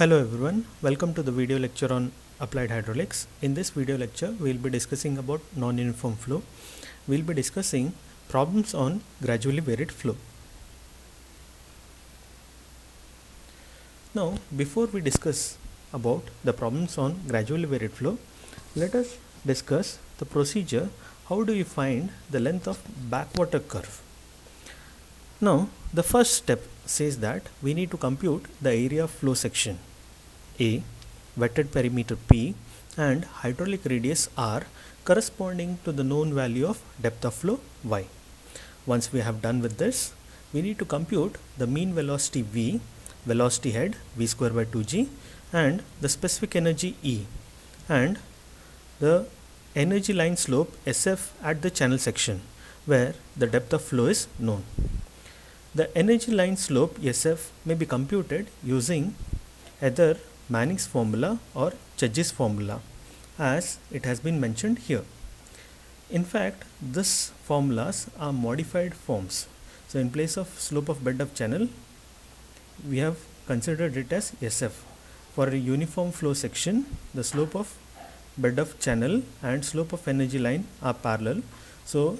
Hello everyone, welcome to the video lecture on applied hydraulics. In this video lecture, we will be discussing about non-uniform flow. We will be discussing problems on gradually varied flow. Now, before we discuss about the problems on gradually varied flow, let us discuss the procedure. How do you find the length of backwater curve? Now, the first step says that we need to compute the area of flow section A, wetted perimeter P and hydraulic radius R corresponding to the known value of depth of flow Y. Once we have done with this, we need to compute the mean velocity V, velocity head V square by 2G and the specific energy E and the energy line slope SF at the channel section where the depth of flow is known. The energy line slope SF may be computed using either Manning's formula or Chezy's formula as it has been mentioned here. In fact, these formulas are modified forms. So in place of slope of bed of channel, we have considered it as SF. For a uniform flow section, the slope of bed of channel and slope of energy line are parallel. So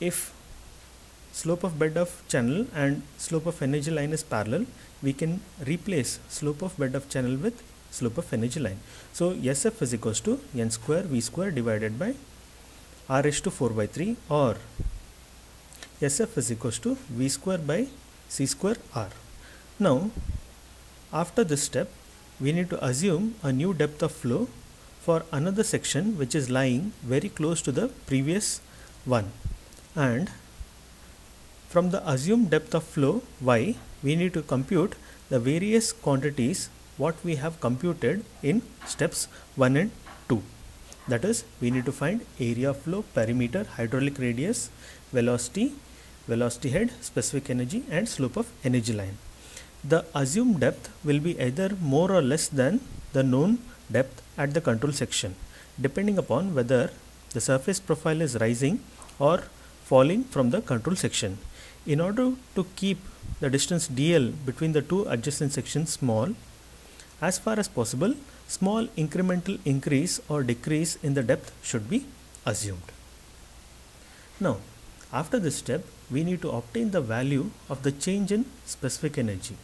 if slope of bed of channel and slope of energy line is parallel we can replace slope of bed of channel with slope of energy line. So sf is equals to n square v square divided by r to 4 by 3 or sf is equals to v square by c square r. Now after this step we need to assume a new depth of flow for another section which is lying very close to the previous one. And from the assumed depth of flow y, we need to compute the various quantities what we have computed in steps 1 and 2. That is, we need to find area of flow, perimeter, hydraulic radius, velocity, velocity head, specific energy and slope of energy line. The assumed depth will be either more or less than the known depth at the control section depending upon whether the surface profile is rising or falling from the control section. In order to keep the distance dl between the two adjacent sections small, as far as possible, small incremental increase or decrease in the depth should be assumed. Now, after this step, we need to obtain the value of the change in specific energy.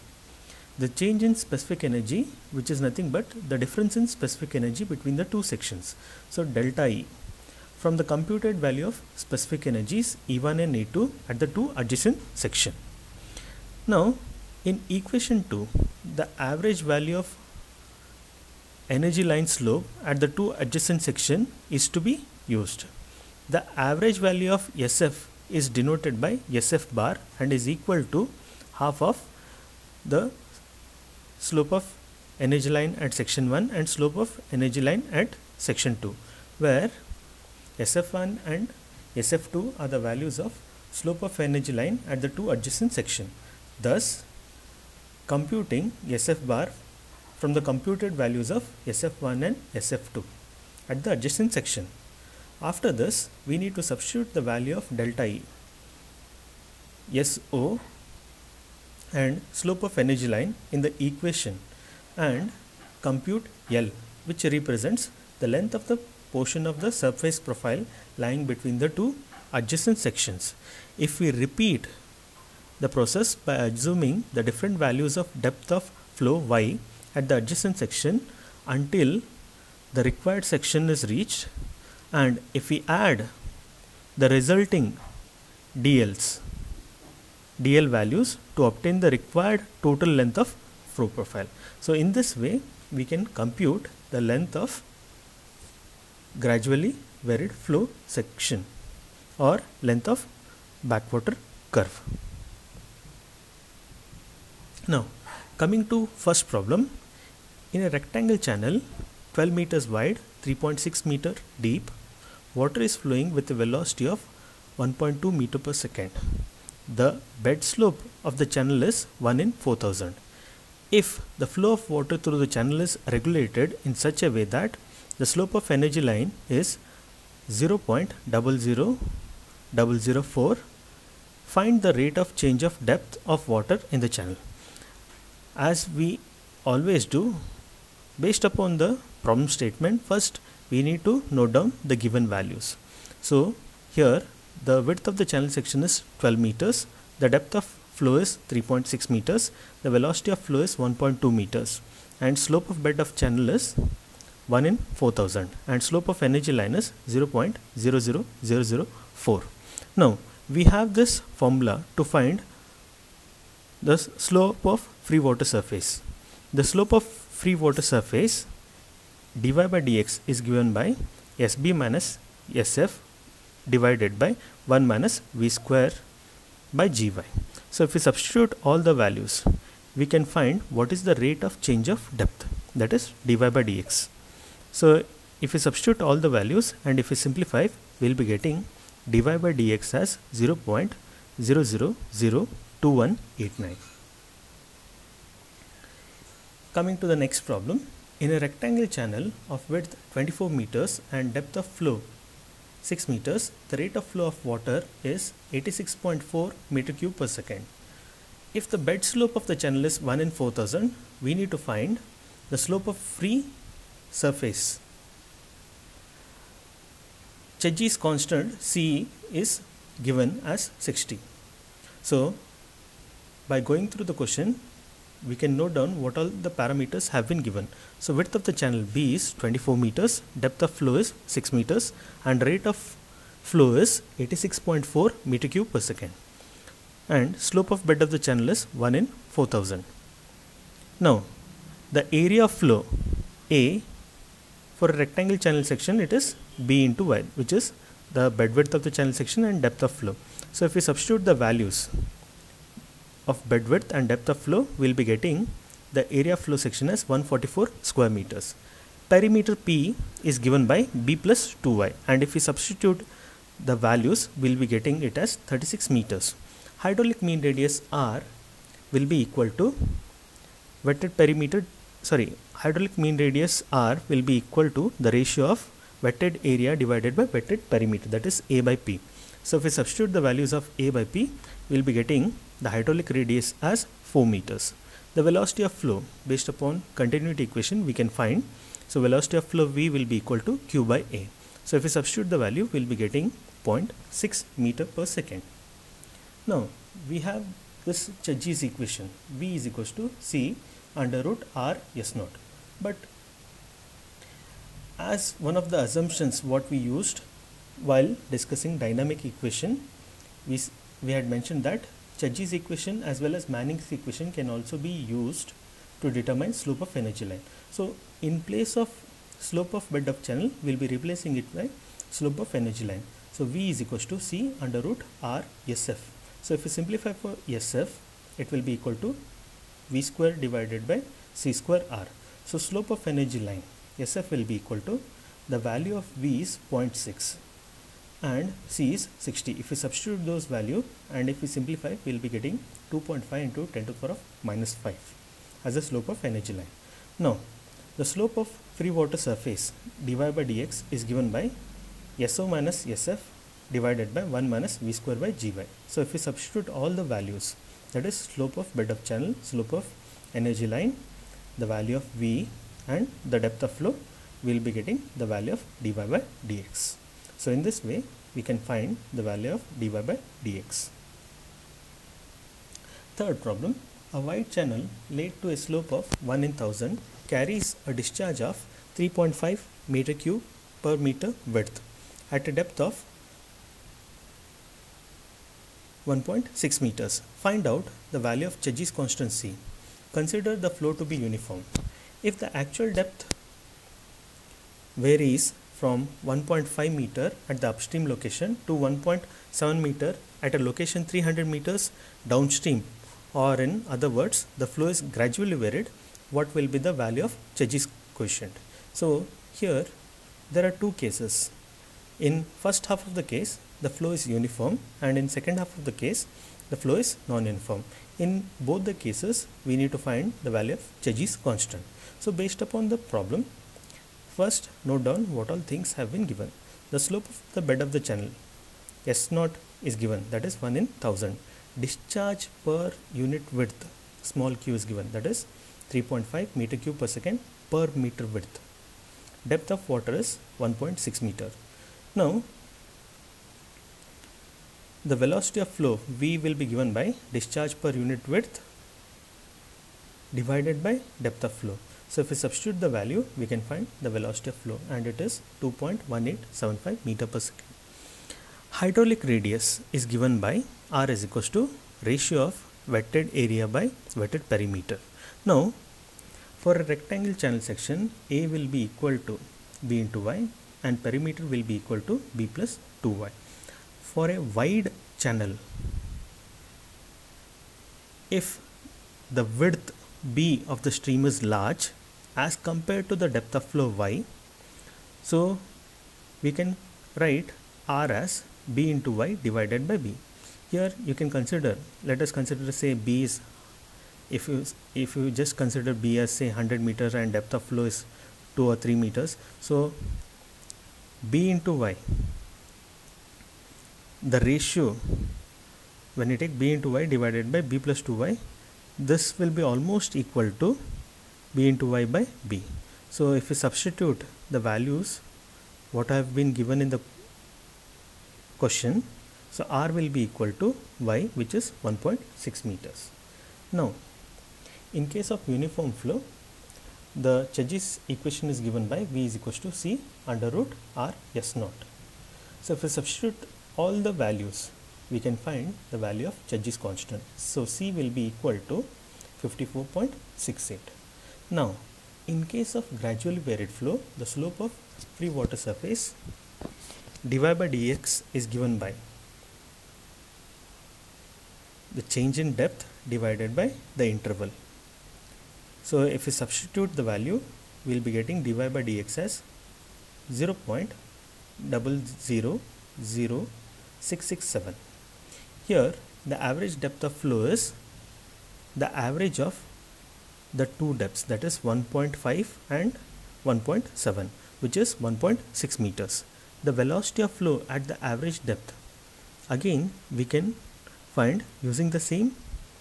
The change in specific energy, which is nothing but the difference in specific energy between the two sections. So, delta E from the computed value of specific energies E1 and E2 at the two adjacent section. Now in equation 2 the average value of energy line slope at the two adjacent section is to be used. The average value of SF is denoted by SF bar and is equal to half of the slope of energy line at section 1 and slope of energy line at section 2 where SF1 and SF2 are the values of slope of energy line at the two adjacent section. Thus, computing SF bar from the computed values of SF1 and SF2 at the adjacent section. After this, we need to substitute the value of delta E, SO and slope of energy line in the equation and compute L which represents the length of the portion of the surface profile lying between the two adjacent sections. If we repeat the process by assuming the different values of depth of flow y at the adjacent section until the required section is reached and if we add the resulting dls dl values to obtain the required total length of flow profile. So in this way we can compute the length of gradually varied flow section or length of backwater curve. Now coming to first problem in a rectangle channel 12 meters wide 3.6 meter deep water is flowing with a velocity of 1.2 meter per second. The bed slope of the channel is 1 in 4000. If the flow of water through the channel is regulated in such a way that the slope of energy line is 0.00004 find the rate of change of depth of water in the channel. As we always do based upon the problem statement first we need to note down the given values. So here the width of the channel section is 12 meters the depth of flow is 3.6 meters the velocity of flow is 1.2 meters and slope of bed of channel is 1 in 4000 and slope of energy line is 0.00004 now we have this formula to find the slope of free water surface the slope of free water surface dy by dx is given by sb minus sf divided by 1 minus v square by gy. So if we substitute all the values, we can find what is the rate of change of depth that is dy by dx. So if we substitute all the values and if we simplify, we will be getting dy by dx as 0.0002189. Coming to the next problem, in a rectangle channel of width 24 meters and depth of flow 6 meters, the rate of flow of water is 86.4 meter cube per second. If the bed slope of the channel is 1 in 4000, we need to find the slope of free surface. Chezy's constant C is given as 60. So, by going through the question, we can note down what all the parameters have been given. So width of the channel B is 24 meters, depth of flow is 6 meters and rate of flow is 86.4 meter cube per second and slope of bed of the channel is 1 in 4000. Now the area of flow A for a rectangle channel section it is B into Y which is the bed width of the channel section and depth of flow. So if we substitute the values of bed width and depth of flow we will be getting the area of flow section as 144 square meters. Perimeter P is given by B plus 2y and if we substitute the values we will be getting it as 36 meters. Hydraulic mean radius R will be equal to wetted perimeter sorry hydraulic mean radius R will be equal to the ratio of wetted area divided by wetted perimeter that is A by P. So if we substitute the values of A by P we will be getting the hydraulic radius as 4 meters. The velocity of flow based upon continuity equation we can find. So velocity of flow V will be equal to Q by A. So if we substitute the value we will be getting 0.6 meter per second. Now we have this Chezy's equation V is equals to C under root R S naught. But as one of the assumptions what we used while discussing dynamic equation we, we had mentioned that Chezy's equation as well as Manning's equation can also be used to determine slope of energy line. So in place of slope of bed of channel, we'll be replacing it by slope of energy line. So V is equals to C under root R SF. So if we simplify for SF, it will be equal to V square divided by C square R. So slope of energy line SF will be equal to the value of V is 0.6 and C is 60. If we substitute those value and if we simplify, we will be getting 2.5 into 10 to the power of minus 5 as the slope of energy line. Now, the slope of free water surface dy by dx is given by SO minus SF divided by 1 minus V square by GY. So, if we substitute all the values that is slope of bed of channel, slope of energy line, the value of V and the depth of flow, will be getting the value of dy by dx. So in this way we can find the value of dy by dx. Third problem, a wide channel laid to a slope of 1 in 1000 carries a discharge of 3.5 meter cube per meter width at a depth of 1.6 meters. Find out the value of Chezy's constant C. Consider the flow to be uniform. If the actual depth varies from 1.5 meter at the upstream location to 1.7 meter at a location 300 meters downstream or in other words the flow is gradually varied what will be the value of Chezy's coefficient. So here there are two cases. In first half of the case the flow is uniform and in second half of the case the flow is non-uniform. In both the cases we need to find the value of Chezy's constant. So based upon the problem First, note down what all things have been given. The slope of the bed of the channel S naught is given that is 1 in 1000. Discharge per unit width small q is given that is 3.5 meter cube per second per meter width. Depth of water is 1.6 meter. Now, the velocity of flow V will be given by discharge per unit width divided by depth of flow. So if we substitute the value, we can find the velocity of flow and it is 2.1875 meter per second. Hydraulic radius is given by R is equals to ratio of wetted area by wetted perimeter. Now for a rectangle channel section, A will be equal to B into Y and perimeter will be equal to B plus 2Y. For a wide channel, if the width B of the stream is large as compared to the depth of flow Y, so we can write R as B into Y divided by B. Here you can consider, let us consider say B is, if you, if you just consider B as say 100 meters and depth of flow is 2 or 3 meters. So B into Y, the ratio when you take B into Y divided by B plus 2Y, this will be almost equal to B into Y by B. So if we substitute the values what have been given in the question so R will be equal to Y which is 1.6 meters. Now in case of uniform flow the Chezy's equation is given by V is equals to C under root R S naught. So if we substitute all the values we can find the value of Chezy's constant. So C will be equal to 54.68. Now in case of gradually varied flow the slope of free water surface dy by dx is given by the change in depth divided by the interval. So if we substitute the value, we will be getting dy by dx as 0 0.000667. Here the average depth of flow is the average of the two depths that is 1.5 and 1.7 which is 1.6 meters. The velocity of flow at the average depth again we can find using the same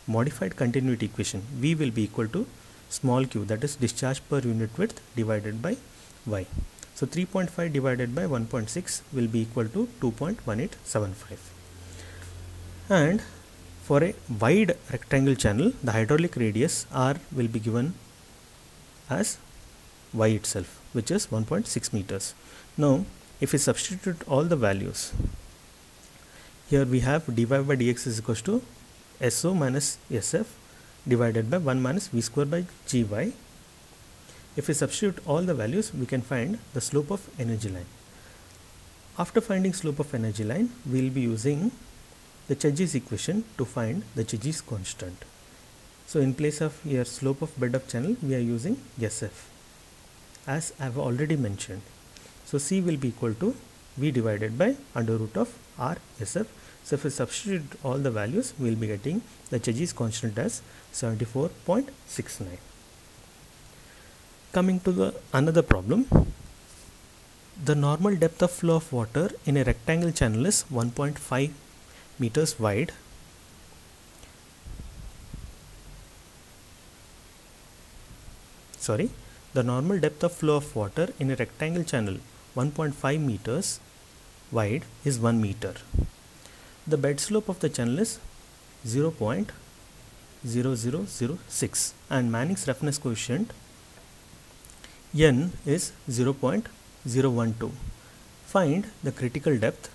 modified continuity equation v will be equal to small q that is discharge per unit width divided by y. So 3.5 divided by 1.6 will be equal to 2.1875 and for a wide rectangle channel the hydraulic radius r will be given as y itself which is 1.6 meters. Now if we substitute all the values here we have dy by dx is equals to SO minus SF divided by 1 minus V square by GY. If we substitute all the values, we can find the slope of energy line. After finding slope of energy line, we will be using the Chezy's equation to find the Chezy's constant. So in place of here slope of bed of channel, we are using SF as I have already mentioned. So C will be equal to V divided by under root of R SF so if we substitute all the values, we will be getting the Chegys constant as 74.69. Coming to the another problem, the normal depth of flow of water in a rectangle channel is 1.5 meters wide. Sorry, the normal depth of flow of water in a rectangle channel 1.5 meters wide is 1 meter the bed slope of the channel is 0.0006 and Manning's roughness coefficient n is 0.012. Find the critical depth.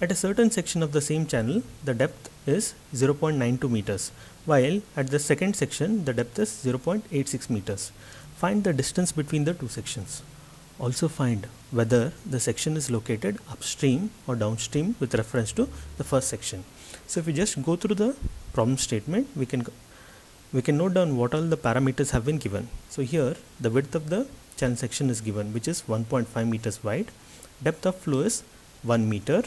At a certain section of the same channel, the depth is 0.92 meters, while at the second section, the depth is 0.86 meters. Find the distance between the two sections. Also find whether the section is located upstream or downstream with reference to the first section. So if we just go through the problem statement, we can we can note down what all the parameters have been given. So here the width of the channel section is given which is 1.5 meters wide. Depth of flow is 1 meter.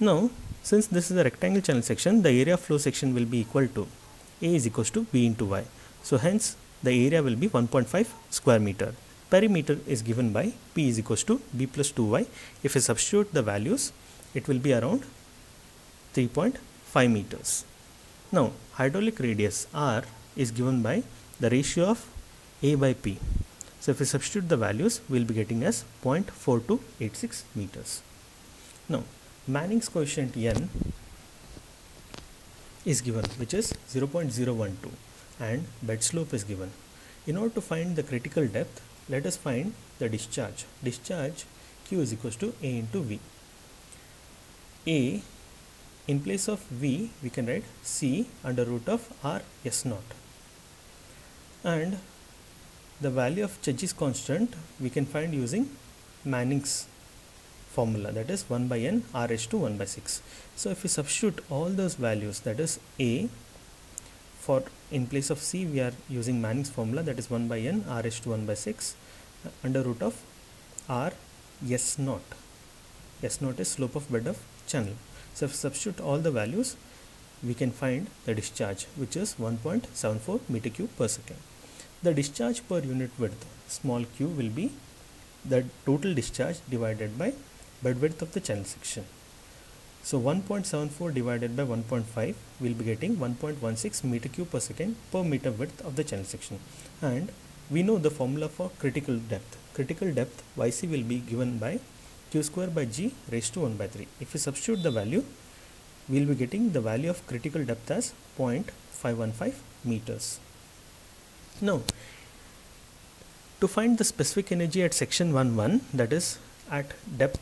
Now since this is a rectangle channel section, the area of flow section will be equal to A is equals to B into Y. So hence the area will be 1.5 square meter perimeter is given by P is equals to B plus 2Y. If I substitute the values, it will be around 3.5 meters. Now, hydraulic radius R is given by the ratio of A by P. So if we substitute the values, we'll be getting as 0.4286 meters. Now, Manning's coefficient N is given, which is 0.012 and bed slope is given. In order to find the critical depth, let us find the discharge. Discharge Q is equals to A into V. A in place of V we can write C under root of R S naught and the value of Chezy's constant we can find using Manning's formula that is 1 by n r h to 1 by 6. So if we substitute all those values that is A for in place of C we are using Manning's formula that is 1 by n r h to 1 by 6 uh, under root of r s naught. S naught is slope of bed of channel. So substitute all the values we can find the discharge which is 1.74 meter cube per second. The discharge per unit width small q will be the total discharge divided by bed width of the channel section. So 1.74 divided by 1.5 will be getting 1.16 meter cube per second per meter width of the channel section and we know the formula for critical depth. Critical depth YC will be given by q square by g raised to 1 by 3. If we substitute the value, we will be getting the value of critical depth as 0.515 meters. Now, to find the specific energy at section 1-1 that is at depth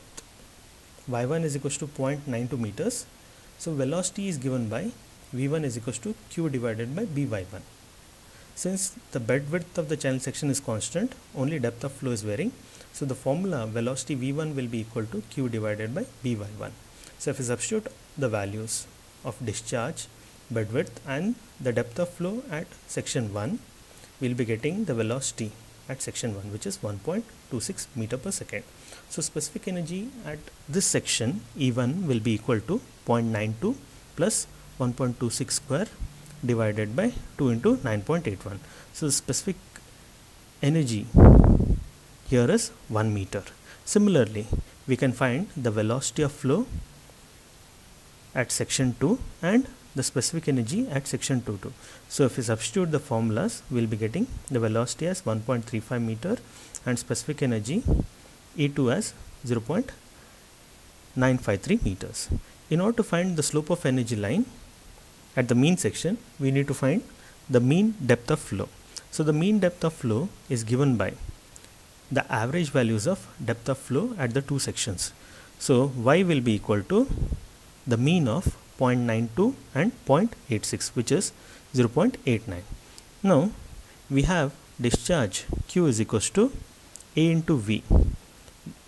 y1 is equals to 0.92 meters. So, velocity is given by v1 is equals to q divided by by1. Since the bed width of the channel section is constant, only depth of flow is varying. So the formula velocity V1 will be equal to Q divided by By1. So if we substitute the values of discharge, bed width and the depth of flow at section 1, we'll be getting the velocity at section 1 which is 1.26 meter per second. So specific energy at this section E1 will be equal to 0.92 plus 1.26 square divided by 2 into 9.81 so specific energy here is 1 meter. Similarly we can find the velocity of flow at section 2 and the specific energy at section 2 2 so if we substitute the formulas we'll be getting the velocity as 1.35 meter and specific energy e2 as 0.953 meters. In order to find the slope of energy line at the mean section we need to find the mean depth of flow. So the mean depth of flow is given by the average values of depth of flow at the two sections. So y will be equal to the mean of 0.92 and 0.86 which is 0.89 now we have discharge q is equals to a into v.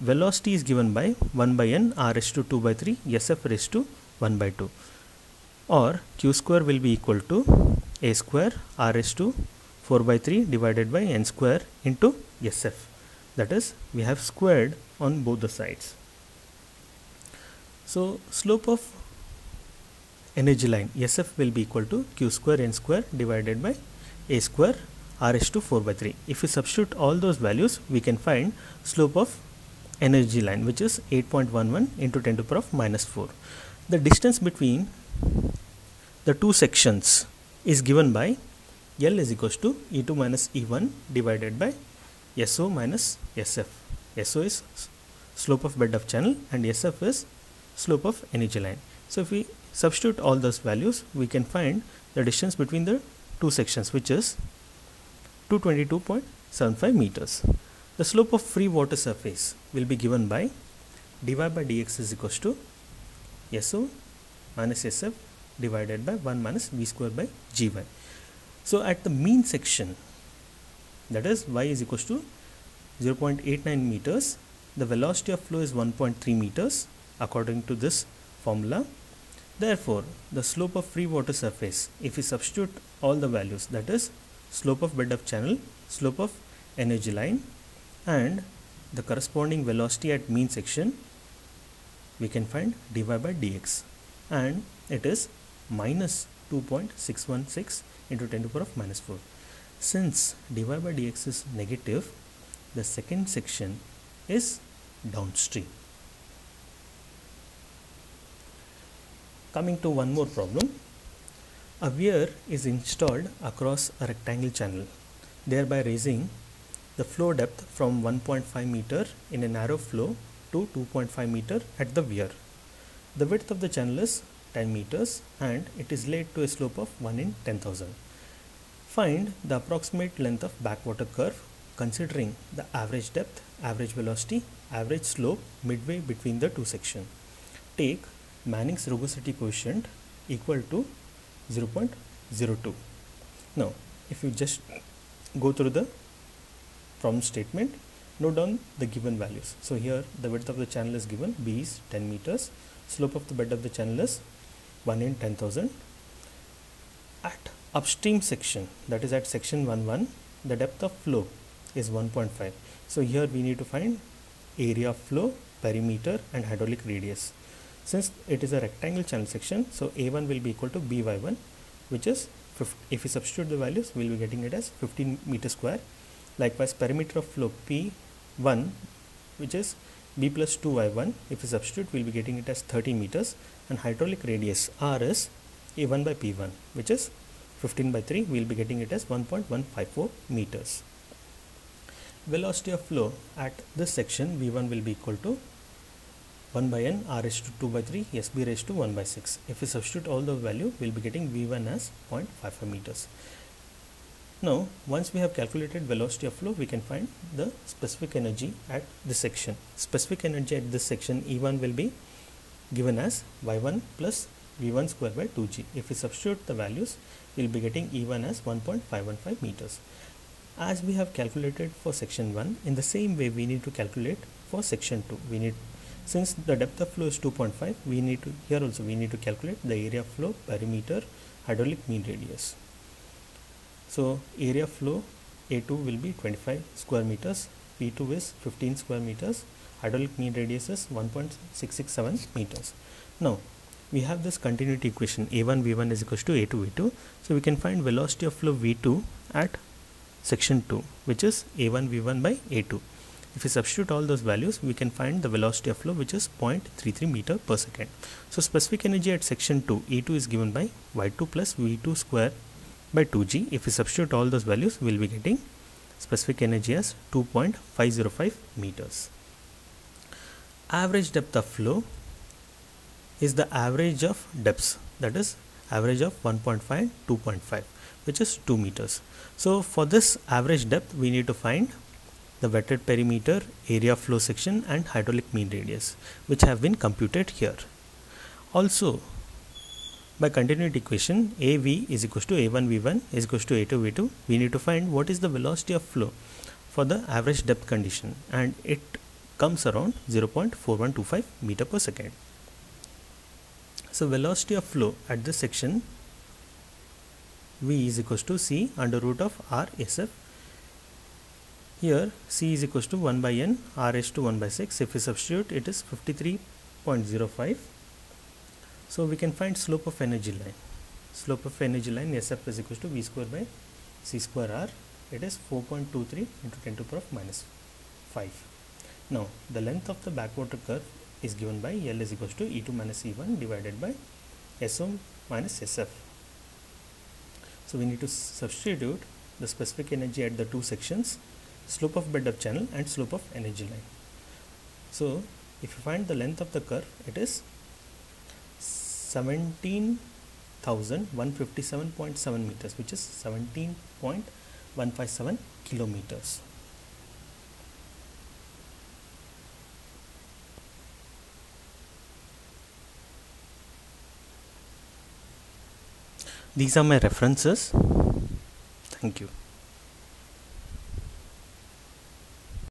Velocity is given by 1 by n r raised to 2 by 3 sf raised to 1 by 2 or q square will be equal to a square r raised to 4 by 3 divided by n square into sf that is we have squared on both the sides. So slope of energy line sf will be equal to q square n square divided by a square r raised to 4 by 3 if we substitute all those values we can find slope of energy line which is 8.11 into 10 to the power of minus 4 the distance between the two sections is given by L is equals to E2 minus E1 divided by SO minus SF. SO is slope of bed of channel and SF is slope of energy line. So if we substitute all those values, we can find the distance between the two sections which is 222.75 meters. The slope of free water surface will be given by dy by dx is equals to SO minus SF divided by 1 minus v square by gy. So at the mean section that is y is equals to 0.89 meters. The velocity of flow is 1.3 meters according to this formula. Therefore the slope of free water surface if we substitute all the values that is slope of bed of channel slope of energy line and the corresponding velocity at mean section we can find dy by dx. And it is minus 2.616 into 10 to the power of minus 4. Since dy by dx is negative, the second section is downstream. Coming to one more problem. A weir is installed across a rectangle channel thereby raising the flow depth from 1.5 meter in a narrow flow to 2.5 meter at the weir. The width of the channel is 10 meters and it is laid to a slope of 1 in 10,000. Find the approximate length of backwater curve considering the average depth, average velocity, average slope midway between the two sections. Take Manning's rugosity coefficient equal to 0.02. Now, if you just go through the problem statement, note down the given values. So here the width of the channel is given, B is 10 meters, slope of the bed of the channel is 1 in 10,000. At upstream section, that is at section 1-1, the depth of flow is 1.5. So here we need to find area of flow, perimeter and hydraulic radius. Since it is a rectangle channel section, so A1 will be equal to BY1 which is if we substitute the values we will be getting it as 15 meter square. Likewise perimeter of flow P1 which is B plus 2Y1 if we substitute we will be getting it as 30 meters and hydraulic radius R is A1 by P1 which is 15 by 3 we will be getting it as 1.154 meters. Velocity of flow at this section V1 will be equal to 1 by n r raised to 2 by 3 sb raised to 1 by 6 if we substitute all the value we'll be getting v1 as 0.55 meters. Now once we have calculated velocity of flow we can find the specific energy at this section. Specific energy at this section e1 will be given as y1 plus v1 square by 2g if we substitute the values we'll be getting e1 as 1.515 meters. As we have calculated for section 1 in the same way we need to calculate for section 2 we need since the depth of flow is 2.5 we need to here also we need to calculate the area of flow perimeter hydraulic mean radius. So area flow a2 will be 25 square meters. P2 is 15 square meters. Hydraulic mean radius is 1.667 meters. Now we have this continuity equation a1 v1 is equals to a2 v2 so we can find velocity of flow v2 at section 2 which is a1 v1 by a2 if we substitute all those values, we can find the velocity of flow which is 0.33 meter per second. So specific energy at section 2, E2 is given by Y2 plus V2 square by 2G. If we substitute all those values, we will be getting specific energy as 2.505 meters. Average depth of flow is the average of depths that is average of 1.5 2.5 which is 2 meters. So for this average depth we need to find the wetted perimeter, area flow section and hydraulic mean radius which have been computed here. Also by continuity equation AV is equals to A1 V1 is equals to A2 V2 we need to find what is the velocity of flow for the average depth condition and it comes around 0.4125 meter per second. So velocity of flow at this section V is equals to C under root of R SF here C is equals to 1 by n R is to 1 by 6. If we substitute it is 53.05. So we can find slope of energy line. Slope of energy line SF is equals to V square by C square R. It is 4.23 into 10 to the power of minus 5. Now the length of the backwater curve is given by L is equals to E2 minus E1 divided by SO minus SF. So we need to substitute the specific energy at the two sections slope of bed of channel and slope of energy line. So if you find the length of the curve it is 17,157.7 meters which is 17.157 kilometers. These are my references. Thank you.